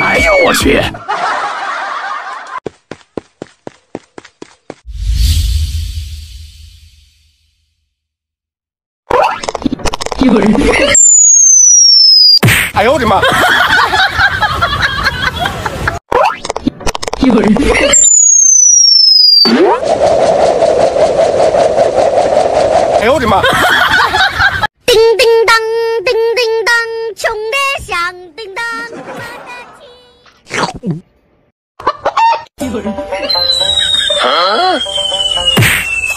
哎呦我去！有人，哎呦我的妈！有人，哎呦我的妈！有人，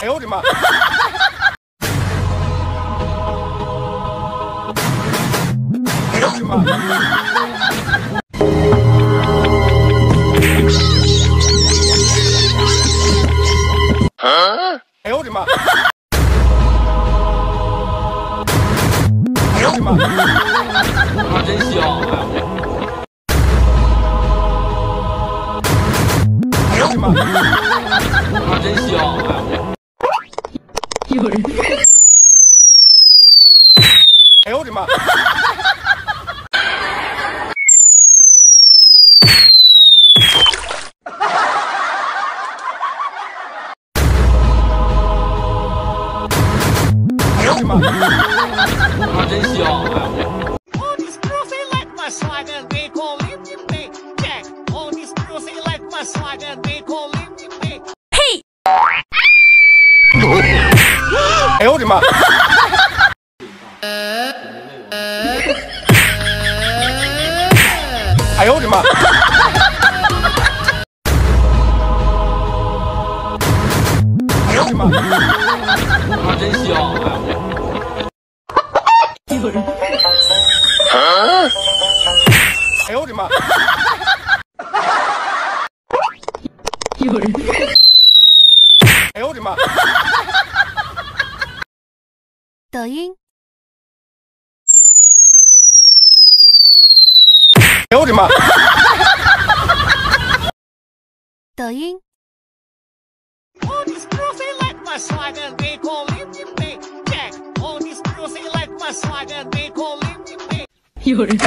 哎呦我的妈！哎呦我的妈！哎呦我的妈！哎呦我的妈！有人，哎呦我的妈！哎呦我的妈！他真香！All this pussy like my swag and they call it me Jack. All this pussy like my swag and they 哎呦我的妈！哎呦我的妈！哎呦我的妈！他真香！有人，哎呦我的妈！有人，哎呦我的妈！抖音。哎呦我的妈！抖音。有人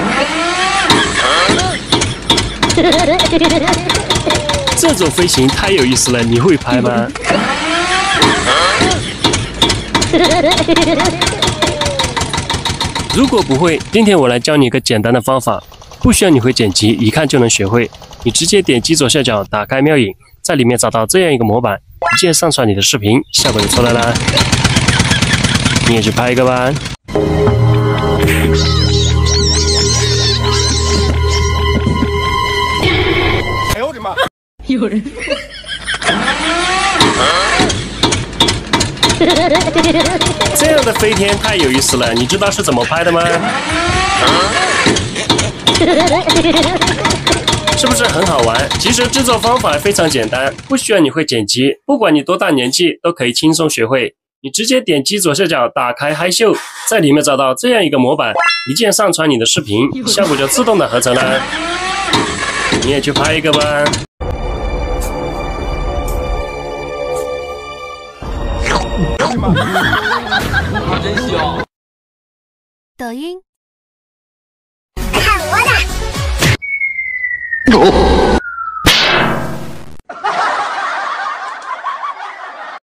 这种飞行太有意思了你会拍吗？如果不会，今天我来教你一个简单的方法，不需要你会剪辑，一看就能学会。你直接点击左下角打开妙影，在里面找到这样一个模板，一键上传你的视频，效果就出来啦。你也去拍一个吧。哎呦我的妈！有人，这样的飞天太有意思了，你知道是怎么拍的吗？是不是很好玩？其实制作方法非常简单，不需要你会剪辑，不管你多大年纪都可以轻松学会。你直接点击左下角打开嗨秀，在里面找到这样一个模板，一键上传你的视频，效果就自动的合成了。你也去拍一个吧。去吗？它真香。抖音，看我的。